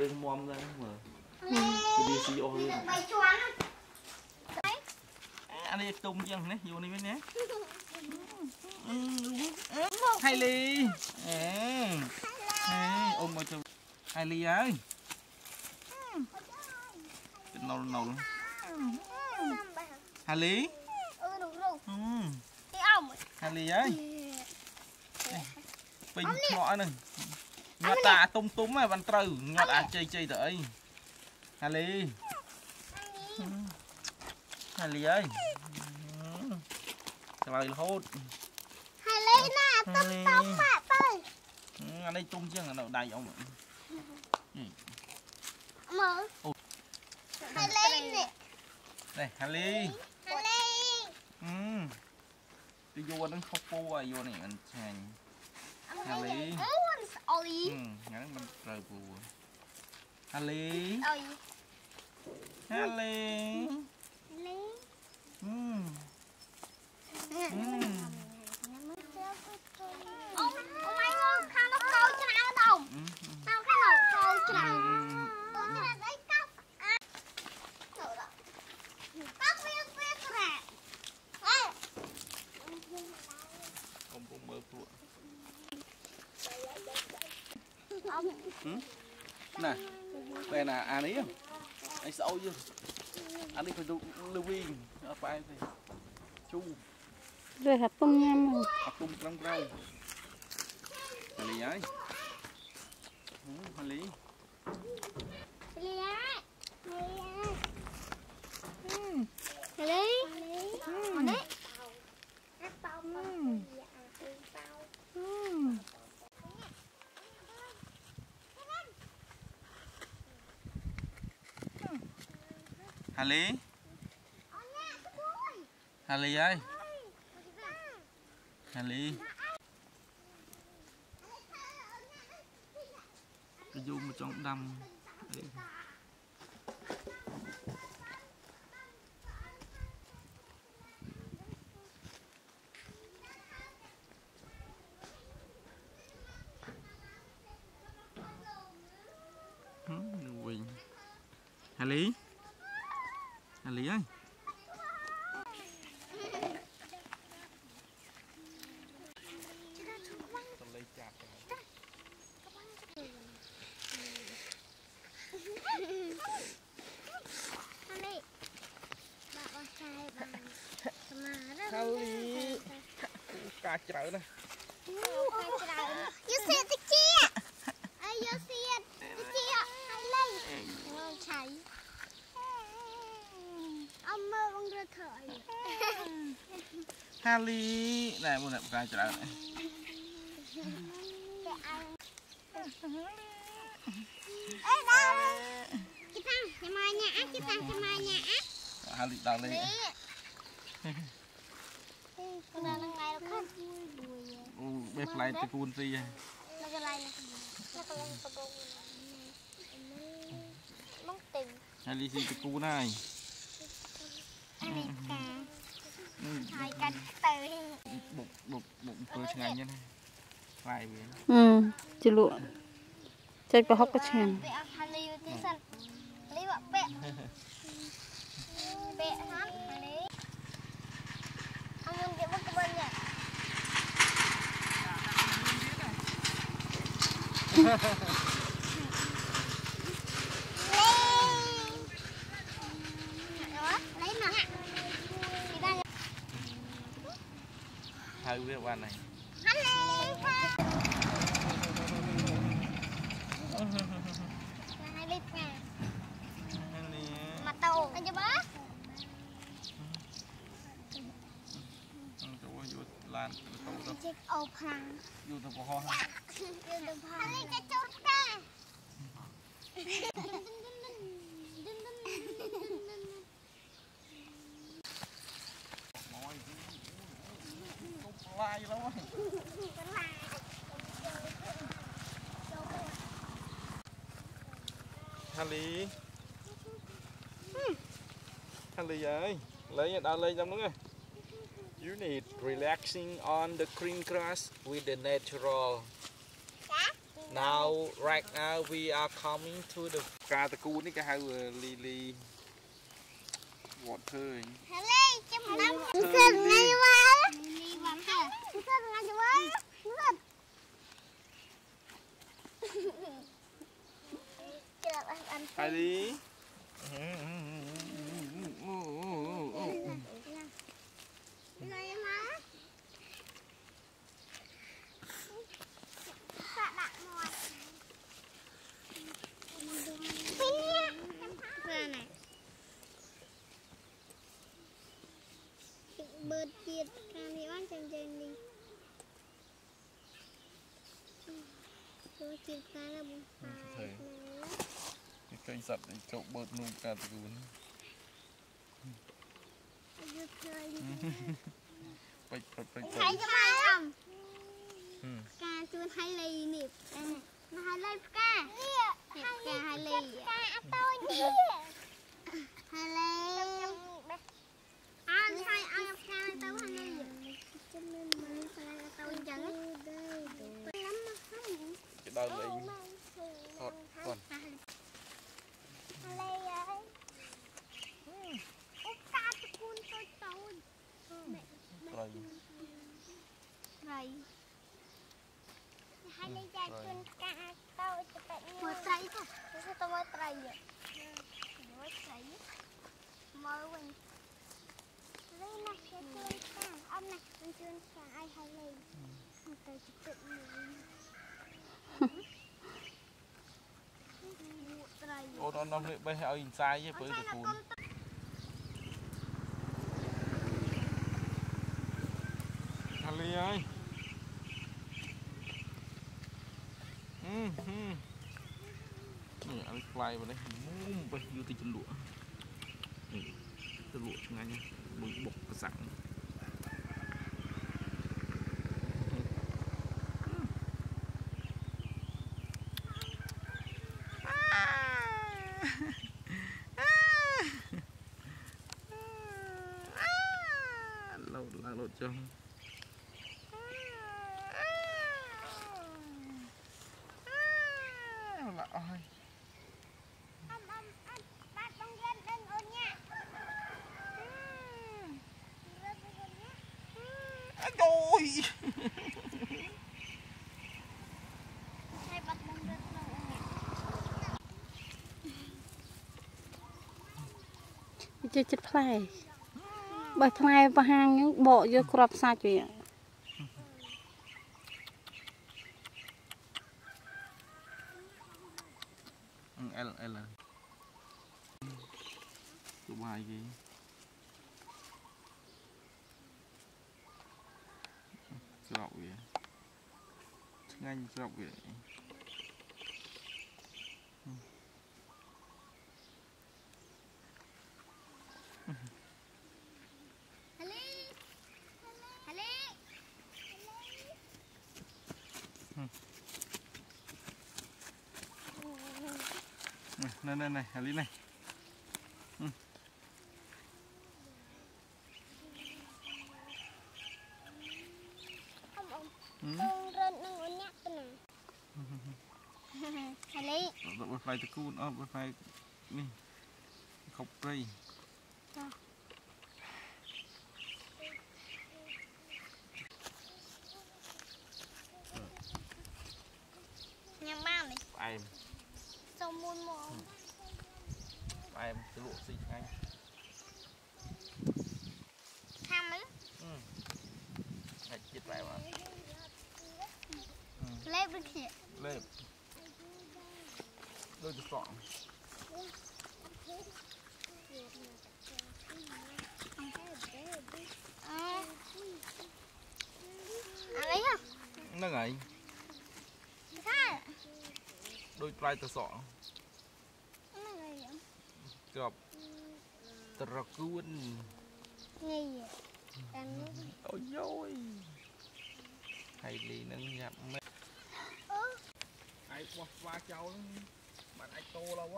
រឿងមុំហ្នឹងមើលគឺវាស៊ីអស់រឿងបីជាន់អានេះទុំជាងនេះយកនេះវិញណាហៃលីអេហេអ៊ំមកទៅហៃលីហើយទៅណុលណុលហៃលីអឺនោះនោះអឺទីអមហៃលីហើយពេញខ្មោះហ្នឹង ញាត់តាទុំទុំហ្នឹងបានត្រូវញាត់អាចជ័យជ័យទៅអីហៃលីហៃលីហើយឆ្លើយរហូតហើយលេងណាតុបតុបម៉ាក់ទៅអានេះទុំជាងអានៅដៃអ៊ំមើលអូហើយលេងនេះនេះហាលីហើយលេងអឺទៅយកហ្នឹងខុសពូហើយយកនេះមិនឆ្ងាញ់ហើយលេ ងអូនស្អុយអឺហ្នឹងមិនត្រូវពូហាលី អុយ ហាលី លេង អឺ អ៊ំអ៊ំម៉ៃមកខាងនោះកោច្រើនអ៊ំ អឺ ខាងខាងនោះកោច្រើនអូនអត់អីកាប់អាទៅដល់កាប់វាវាក្រែអេ កុំពុំមើលពួក អ៊ំ ណាបែរណាអានេះអីស្អុយអានេះគឺលវីងអត់បែរទេជូ rồi hạt tung nhâm អត់ទុំត្រឹមត្រូវហាលីហើយហឺហាលីលេងលេងលេងអនេះអាប៉ោម៉ាអាប៉ោ ហាលីអូនណាស្គួយហាលីហើយហាលីទៅយកមកចង់ដាំអីហឹមនឹងវិញហាលីហាលីហើយ តលៃចាប់ អានេះបាក់អស់ចាយបានស្មារ ហាលី កាច្រើនណាស់អូខាច្រើនយកសៀតតិចអាយយកសៀតតិចហើយលេងងងឆៃអមមើលបងរត់ថយហាលីណែមុនកាច្រើនណាស់តែអើអេដល់គិតាចាំមកញ៉ាគិតាចាំមកញ៉ាហាលីដល់លេនេះ គណានឹងថ្ងៃរខំមួយមួយអូបេះផ្លែតគូនស៊ីហើយនៅកន្លែងនៅកន្លែងបបងមកទិញហាលីស៊ីតគូនហើយអានេះកាអឺហើយកាត់ទៅបុកបុកបុកធ្វើឆ្ងាញ់ណាស់ផ្លែវា ừ chị lụa chơi vào hốc cái chèn ពាក់ហាលីទីសិនលីបាក់ពាក់ពាក់ហាហាលីអមយកមកក្បិននេះលេងលេងមកទីដល់ហៅវាបា នហើយហាលីហាហាលីផ្កា ហាលី មកតោអញ្ចឹងមើល ទៅយកឡាន ទៅជិះអូផាំងយូរទៅកុហកហើយយូរទៅផាំងនេះទៅជូតតាឡាយឡើយហាលីហាលីអើយលេងដល់លេងដល់ហ្នឹងឯង You need relaxing on the green grass with the natural Now, right now, we are coming to the ការតកូននេះគេហៅលីលីវត្តឃើញ Hele,ចាំដល់គឺថ្ងៃវ៉ានេះវ៉ាំហើយគឺថ្ងៃវ៉ាមើលចាំអត់អត់ ហើយលី បើទៀតកានេះបានចាំចេញនេះចូលជាតិកាលបងហើយគេឃើញសត្វនេះចូលបើកនោះការតកូនយកឃើញពេចពេចពេចហើយចាំអំอืมការជួនហើយលីនេះណាហើយលីផ្កានេះផ្កាហើយលីផ្កាអត់តូចនេះហើយលីអើហើយឲ្យផ្កាទៅហើយលីចាំមិនមកផ្កាទៅអញ្ចឹងចាំមកហើយ គេដើរលេងអត់គាត់ ហើយលីហើយអូផ្កាតគូនតូចតូច ត្រូវ ត្រី ហើយលេចាជូនផ្កាតូចទៅមើលត្រីទៅទៅមើលត្រីមើលត្រីមើលវិញលេណាស់គេជូនផ្កាអមណាស់ជូនផ្កាឲ្យហើយលេទៅចិត្តមើលត្រីអូនអត់នាំលេបេះឲ្យសាយទេបើតកូន ហាលីហើយអឺហឺ នេះឲ្យខ្លាយមកនេះមុំបេះយូរទីចលក់នេះចលក់ឆ្ងាញ់ណាស់មួយបុកប្រសាំងលោតឡើងលោតចុះឡាអស់ហើយ អមអមអត់បាត់បងរៀនដឹងអូនញ៉ារត់ទៅញ៉ា អា យអូយហើយបាត់បងរៀនដឹងអូនញ៉ាវាជិះចិត្តផ្លែបើផ្លែប្រហាងហ្នឹងបកយកគ្រាប់សាច់វាអលអលសុបាយគេស្រោបវា ឆ្ងាញ់ស្រោបវាហលីហលី នេះនេះនេះហាលីនេះ អមអម ហឹម បងរៀនដឹងអូនញ៉ាទៅណាហលី ដល់ បើផ្លែតកូនអត់បើផ្លែនេះខុបព្រៃញ៉ាំបាននេះផ្អែមសុំមួយមកផ្អែមជ្រលក់ស៊ីឆ្ងាញ់ខាំមើលអាចជាតិផ្អែមអត់លេបដូចគ្នាលេប ដូចទៅសក់អឺអានេះហ៎ហ្នឹងហើយថាដូចផ្លែទៅសក់ហ្នឹងហើយគ្រាប់ត្រកួននេះតាមនេះអូយយយហើយលីនឹងញ៉ាប់មែនអូឯងបោះស្វាចោលហ្នឹង បាត់អាចតោឡើយ